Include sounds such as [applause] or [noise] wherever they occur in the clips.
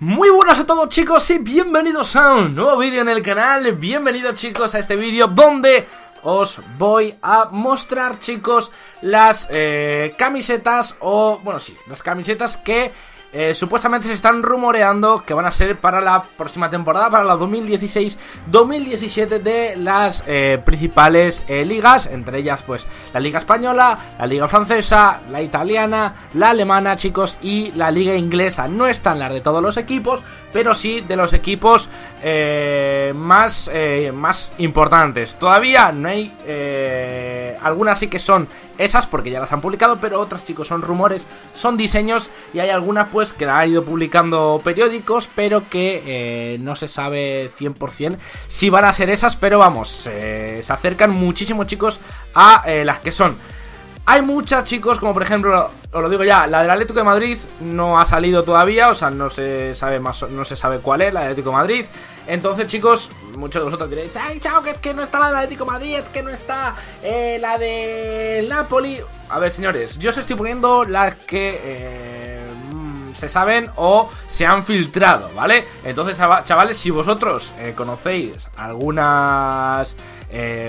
Muy buenas a todos chicos y bienvenidos a un nuevo vídeo en el canal. Bienvenidos chicos a este vídeo donde os voy a mostrar chicos las eh, camisetas o, bueno sí, las camisetas que eh, supuestamente se están rumoreando que van a ser para la próxima temporada, para la 2016-2017 de las eh, principales eh, ligas, entre ellas pues la Liga Española, la Liga Francesa, la Italiana, la Alemana, chicos, y la Liga Inglesa. No están las de todos los equipos, pero sí de los equipos más, más importantes. Todavía no hay... algunas sí que son esas porque ya las han publicado, pero otras chicos son rumores, son diseños y hay algunas pues que han ido publicando periódicos, pero que eh, no se sabe 100% si van a ser esas, pero vamos, eh, se acercan muchísimo chicos a eh, las que son. Hay muchas chicos, como por ejemplo, os lo digo ya, la del Atlético de Madrid no ha salido todavía, o sea, no se sabe más, no se sabe cuál es la del Atlético de Madrid. Entonces, chicos, muchos de vosotros diréis, ay, chao, que es que no está la del Atlético de Madrid, es que no está eh, la del Napoli. A ver, señores, yo os estoy poniendo las que eh, se saben o se han filtrado, ¿vale? Entonces, chavales, si vosotros eh, conocéis algunas,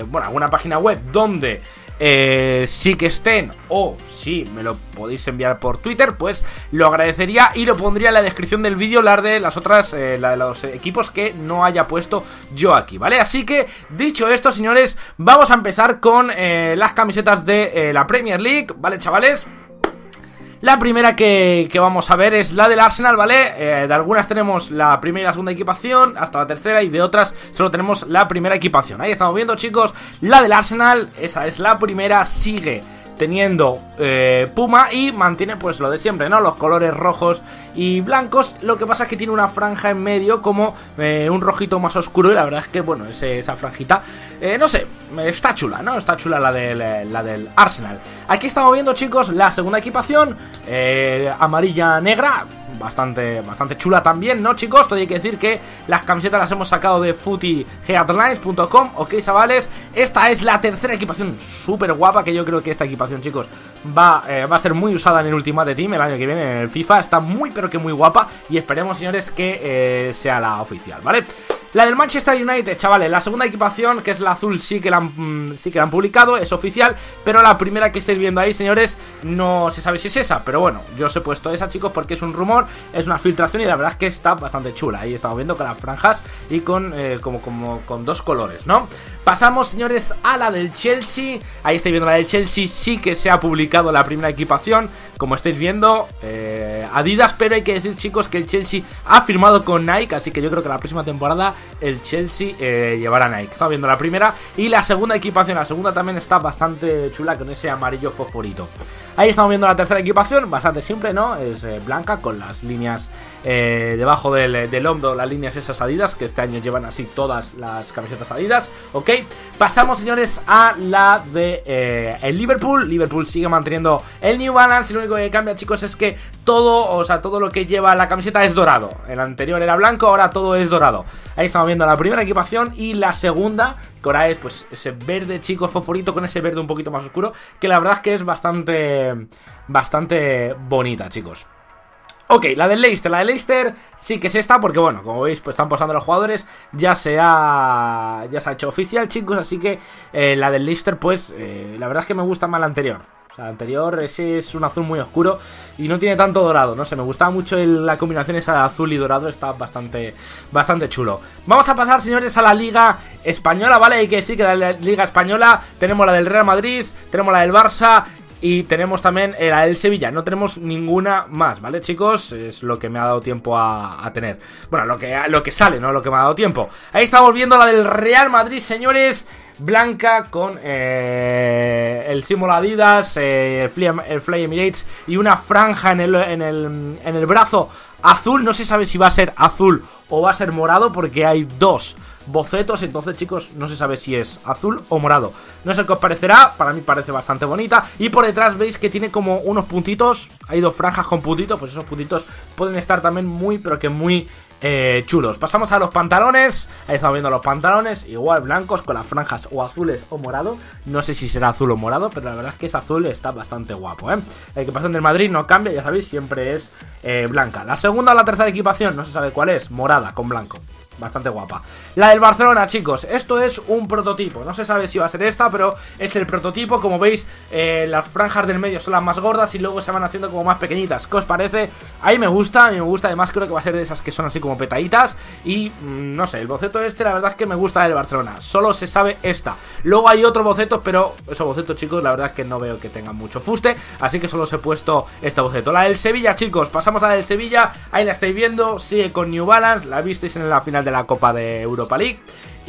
bueno, alguna página web donde eh, sí que estén o si me lo podéis enviar por Twitter, pues lo agradecería y lo pondría en la descripción del vídeo, la de las otras, eh, la de los equipos que no haya puesto yo aquí, ¿vale? Así que, dicho esto, señores, vamos a empezar con eh, las camisetas de la Premier League, ¿vale, chavales? La primera que, vamos a ver es la del Arsenal, ¿vale? Eh, de algunas tenemos la primera y la segunda equipación, hasta la tercera, y de otras solo tenemos la primera equipación. Ahí estamos viendo, chicos, la del Arsenal, esa es la primera, sigue teniendo eh, Puma y mantiene pues lo de siempre, ¿no? Los colores rojos y blancos. Lo que pasa es que tiene una franja en medio como eh, un rojito más oscuro y la verdad es que, bueno, esa frangita, eh, no sé, está chula, ¿no? Está chula la del, la del Arsenal. Aquí estamos viendo, chicos, la segunda equipación, amarilla-negra, bastante, bastante chula también, ¿no, chicos? Todo hay que decir que las camisetas las hemos sacado de footyheadlines.com, ok, chavales. Esta es la tercera equipación súper guapa que yo creo que esta equipación chicos, va, eh, va a ser muy usada en el Ultimate Team el año que viene en el FIFA. Está muy, pero que muy guapa. Y esperemos, señores, que eh, sea la oficial, ¿vale? La del Manchester United, chavales, la segunda equipación, que es la azul, sí que la han, mm, sí que la han publicado, es oficial, pero la primera que estáis viendo ahí, señores, no se sabe si es esa, pero bueno, yo os he puesto esa, chicos, porque es un rumor, es una filtración y la verdad es que está bastante chula. Ahí estamos viendo con las franjas y con, eh, como, como con dos colores, ¿no? Pasamos, señores, a la del Chelsea. Ahí estáis viendo la del Chelsea. Sí que se ha publicado la primera equipación. Como estáis viendo, eh, Adidas. Pero hay que decir, chicos, que el Chelsea ha firmado con Nike. Así que yo creo que la próxima temporada el Chelsea eh, llevará Nike. Estamos viendo la primera. Y la segunda equipación. La segunda también está bastante chula con ese amarillo fosforito. Ahí estamos viendo la tercera equipación, bastante simple, ¿no? Es eh, blanca con las líneas eh, debajo del, del, hombro, las líneas esas adidas, que este año llevan así todas las camisetas adidas, ¿ok? Pasamos, señores, a la de eh, el Liverpool. Liverpool sigue manteniendo el New Balance y lo único que cambia, chicos, es que todo, o sea, todo lo que lleva la camiseta es dorado. El anterior era blanco, ahora todo es dorado. Ahí estamos viendo la primera equipación y la segunda, que ahora es pues ese verde chico fosforito con ese verde un poquito más oscuro, que la verdad es que es bastante, bastante bonita, chicos. Ok, la del Leicester, la del Leicester sí que es esta porque bueno, como veis pues están posando los jugadores, ya se ha, ya se ha hecho oficial chicos, así que eh, la del Leicester pues eh, la verdad es que me gusta más la anterior. O sea, la anterior es un azul muy oscuro y no tiene tanto dorado, no sé, me gustaba mucho la combinación esa de azul y dorado, está bastante, bastante chulo. Vamos a pasar señores a la Liga Española, ¿vale? Hay que decir que la Liga Española tenemos la del Real Madrid, tenemos la del Barça y tenemos también la del Sevilla, no tenemos ninguna más, ¿vale chicos? Es lo que me ha dado tiempo a, tener. Bueno, lo que, lo que sale, no lo que me ha dado tiempo. Ahí estamos viendo la del Real Madrid, señores. Blanca con eh, el símbolo Adidas, eh, el, Fly, Emirates y una franja en el, en, el, en el brazo azul. No se sabe si va a ser azul o va a ser morado porque hay dos bocetos, entonces chicos, no se sabe si es azul o morado. No sé qué os parecerá, para mí parece bastante bonita. Y por detrás veis que tiene como unos puntitos, hay dos franjas con puntitos, pues esos puntitos pueden estar también muy, pero que muy eh, chulos. Pasamos a los pantalones. Ahí estamos viendo los pantalones, igual blancos con las franjas o azules o morado. No sé si será azul o morado, pero la verdad es que es azul está bastante guapo, ¿eh? La equipación del Madrid no cambia, ya sabéis, siempre es eh, blanca. La segunda o la tercera equipación, no se sabe cuál es, morada con blanco bastante guapa. La del Barcelona, chicos, esto es un prototipo. No se sabe si va a ser esta, pero es el prototipo. Como veis, eh, las franjas del medio son las más gordas y luego se van haciendo como más pequeñitas. ¿Qué os parece? Ahí me gusta, a mí me gusta. Además, creo que va a ser de esas que son así como petaditas. Y mm, no sé, el boceto este, la verdad es que me gusta del Barcelona. Solo se sabe esta. Luego hay otro boceto, pero esos bocetos, chicos, la verdad es que no veo que tengan mucho fuste. Así que solo os he puesto este boceto. La del Sevilla, chicos, pasamos a la del Sevilla. Ahí la estáis viendo, sigue con New Balance. La visteis en la final de la Copa de Europa League.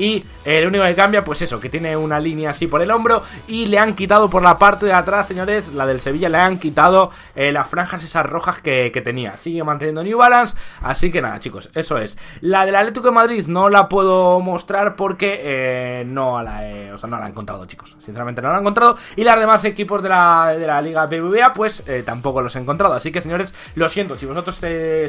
Y el único que cambia, pues eso, que tiene una línea así por el hombro. Y le han quitado por la parte de atrás, señores, la del Sevilla, le han quitado eh, las franjas esas rojas que, tenía. Sigue manteniendo New Balance. Así que nada, chicos, eso es. La del Atlético de Madrid no la puedo mostrar porque eh, no, la he, o sea, no la he encontrado, chicos. Sinceramente no la he encontrado. Y las demás equipos de la, de la Liga BBVA, pues eh, tampoco los he encontrado. Así que, señores, lo siento. Si vosotros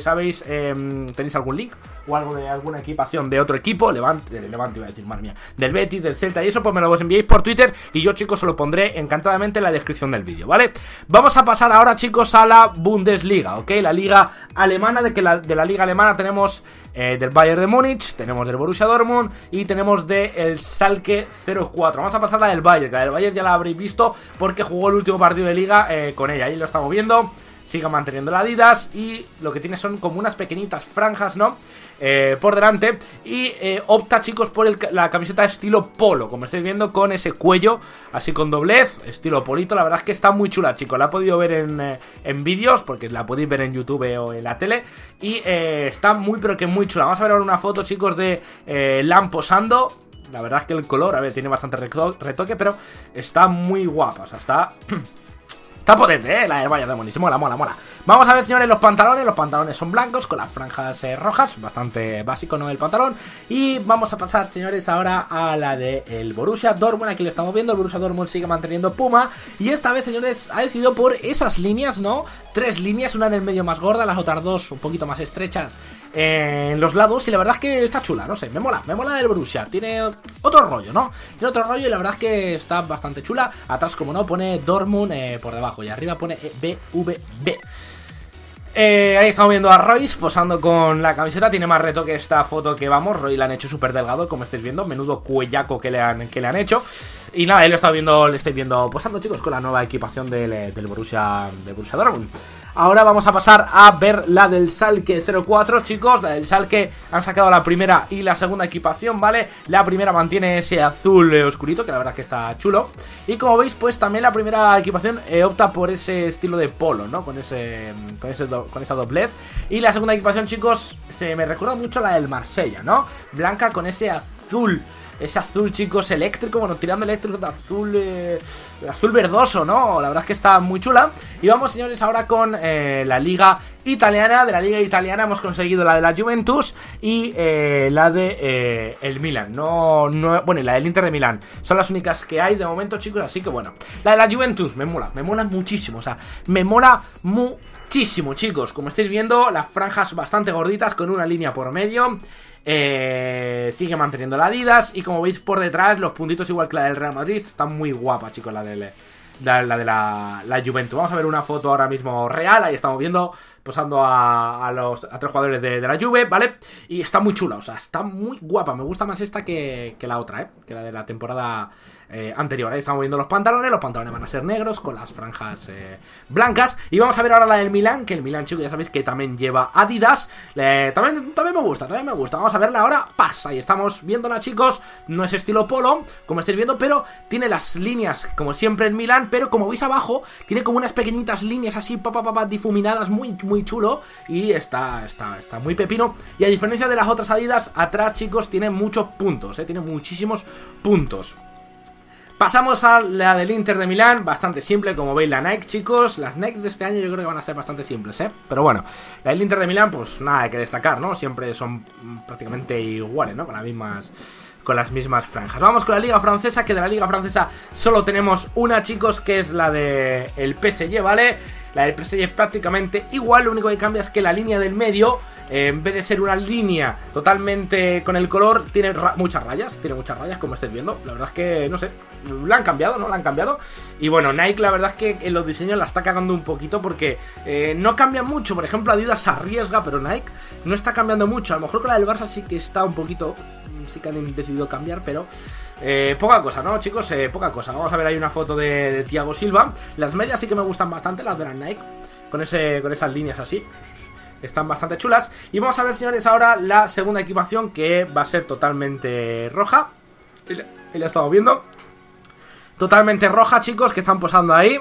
sabéis, em, tenéis algún link o algo de alguna equipación de otro equipo, levante, levante iba a decir, madre mía, del Betis, del Celta y eso, pues me lo enviéis por Twitter y yo, chicos, os lo pondré encantadamente en la descripción del vídeo, ¿vale? Vamos a pasar ahora, chicos, a la Bundesliga, ¿ok? La liga alemana, de que la, de la liga alemana tenemos eh, del Bayern de Múnich, tenemos del Borussia Dortmund y tenemos del el Salke 04. Vamos a pasar la del Bayern, que la del Bayern ya la habréis visto porque jugó el último partido de liga eh, con ella, ahí lo estamos viendo siga manteniendo la Adidas y lo que tiene son como unas pequeñitas franjas, ¿no? Eh, por delante. Y eh, opta chicos por la camiseta estilo polo, como estáis viendo con ese cuello así con doblez, estilo polito, la verdad es que está muy chula chicos, la he podido ver en, eh, en vídeos porque la podéis ver en YouTube o en la tele. Y está muy pero que muy chula, vamos a ver ahora una foto chicos de Lam posando, la verdad es que el color, a ver, tiene bastante retoque, pero está muy guapa, o sea, está... [clears throat] Está potente, ¿eh? La del Bayern de. Mola, mola, mola. Vamos a ver, señores, los pantalones. Los pantalones son blancos con las franjas eh, rojas. Bastante básico, ¿no? El pantalón. Y vamos a pasar, señores, ahora a la de el Borussia Dortmund. Aquí lo estamos viendo. El Borussia Dortmund sigue manteniendo Puma. Y esta vez, señores, ha decidido por esas líneas, ¿no? Tres líneas, una en el medio más gorda, las otras dos un poquito más estrechas en los lados y la verdad es que está chula, no sé, me mola, me mola el Borussia, tiene otro rollo, ¿no? Tiene otro rollo y la verdad es que está bastante chula, atrás como no pone Dortmund eh, por debajo y arriba pone BVB. Eh, ahí estamos viendo a Royce posando con la camiseta. Tiene más reto que esta foto que vamos. Roy la han hecho súper delgado, como estáis viendo. Menudo cuellaco que le han, que le han hecho. Y nada, él lo está viendo, le estáis viendo posando, chicos, con la nueva equipación del, del Borussia, del Borussia Dortmund. Ahora vamos a pasar a ver la del Salke 04, chicos. La del Salke han sacado la primera y la segunda equipación, ¿vale? La primera mantiene ese azul oscurito, que la verdad es que está chulo. Y como veis, pues también la primera equipación eh, opta por ese estilo de polo, ¿no? Con ese, con, ese con esa doblez. Y la segunda equipación, chicos, se me recuerda mucho a la del Marsella, ¿no? Blanca con ese azul ese azul, chicos, eléctrico, bueno, tirando eléctrico de azul, eh, azul verdoso, ¿no? La verdad es que está muy chula. Y vamos, señores, ahora con eh, la liga italiana. De la liga italiana hemos conseguido la de la Juventus y eh, la de el Milan. No, no, bueno, y la del Inter de Milán. Son las únicas que hay de momento, chicos, así que bueno. La de la Juventus me mola, me mola muchísimo, o sea, me mola muchísimo, chicos. Como estáis viendo, las franjas bastante gorditas con una línea por medio. Eh, sigue manteniendo la Adidas. Y como veis por detrás, los puntitos igual que la del Real Madrid. Están muy guapa, chicos, la, de la, de la, la, Juventus. Vamos a ver una foto ahora mismo real. Ahí estamos viendo, posando a, los tres jugadores de, la Juve, ¿vale? Y está muy chula, o sea, está muy guapa. Me gusta más esta que, la otra, ¿eh? Que la de la temporada eh, anterior. Ahí estamos viendo los pantalones, los pantalones van a ser negros con las franjas eh, blancas. Y vamos a ver ahora la del Milan, que el Milan, chicos, ya sabéis que también lleva Adidas. también, también me gusta, también me gusta. Vamos a verla ahora. Pasa, ahí estamos viéndola, chicos. No es estilo polo, como estáis viendo, pero tiene las líneas, como siempre en Milan. Pero como veis abajo, tiene como unas pequeñitas líneas así, papá, papá, difuminadas, muy, muy chulo. Y está, está, está muy pepino. Y a diferencia de las otras Adidas, atrás, chicos, tiene muchos puntos, ¿eh? Tiene muchísimos puntos. Pasamos a la del Inter de Milán, bastante simple, como veis la Nike, chicos. Las Nike de este año yo creo que van a ser bastante simples, ¿eh? Pero bueno, la del Inter de Milán, pues nada que destacar, ¿no? Siempre son prácticamente iguales, ¿no? Con las mismas con las mismas franjas. Vamos con la Liga Francesa, que de la Liga Francesa solo tenemos una, chicos, que es la de el PSG, ¿vale? La del PSG es prácticamente igual, lo único que cambia es que la línea del medio eh, en vez de ser una línea totalmente con el color, tiene muchas rayas, tiene muchas rayas, como estáis viendo. La verdad es que, no sé, la han cambiado, ¿no? La han cambiado. Y bueno, Nike la verdad es que en los diseños la está cagando un poquito porque eh, no cambia mucho. Por ejemplo, Adidas arriesga, pero Nike no está cambiando mucho. A lo mejor con la del Barça sí que está un poquito, sí que han decidido cambiar, pero... Eh, poca cosa, ¿no, chicos? poca cosa. Vamos a ver ahí una foto de, Thiago Silva. Las medias sí que me gustan bastante, las de la Nike. Con, ese, con esas líneas así. Están bastante chulas. Y vamos a ver, señores, ahora la segunda equipación que va a ser totalmente roja. Y la estamos viendo. Totalmente roja, chicos, que están posando ahí.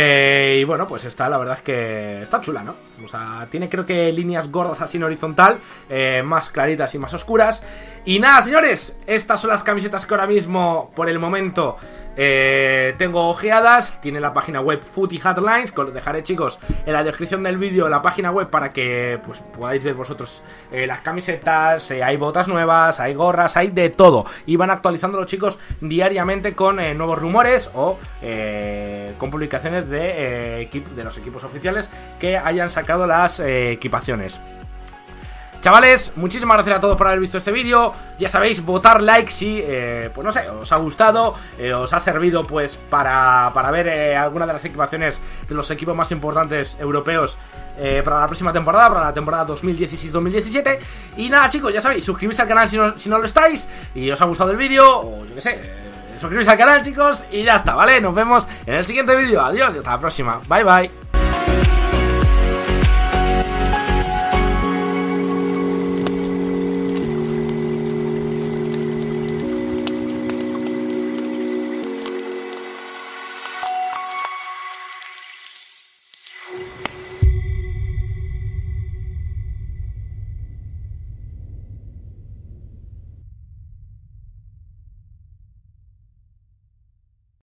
Eh, y bueno, pues está, la verdad es que está chula, ¿no? O sea, tiene creo que líneas gordas así en horizontal, eh, más claritas y más oscuras. Y nada, señores, estas son las camisetas que ahora mismo, por el momento, eh, tengo ojeadas. Tiene la página web Footy Headlines, que os dejaré, chicos, en la descripción del vídeo la página web para que pues, podáis ver vosotros las camisetas. hay botas nuevas, hay gorras, hay de todo. Y van actualizando los chicos diariamente con nuevos rumores o con publicaciones de, eh, de los equipos oficiales que hayan sacado las eh, equipaciones. Chavales, muchísimas gracias a todos por haber visto este vídeo Ya sabéis, votar like si, eh, pues no sé, os ha gustado Os ha servido pues para, para ver alguna de las equipaciones de los equipos más importantes europeos Para la próxima temporada, para la temporada 2016-2017 Y nada chicos, ya sabéis, suscribirse al canal si no, si no lo estáis Y os ha gustado el vídeo, o yo qué sé suscribirse al canal, chicos, y ya está, ¿vale? Nos vemos en el siguiente vídeo. Adiós y hasta la próxima. Bye, bye.